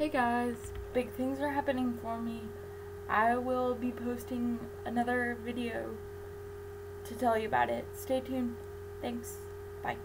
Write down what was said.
Hey guys, big things are happening for me. I will be posting another video to tell you about it. Stay tuned. Thanks. Bye.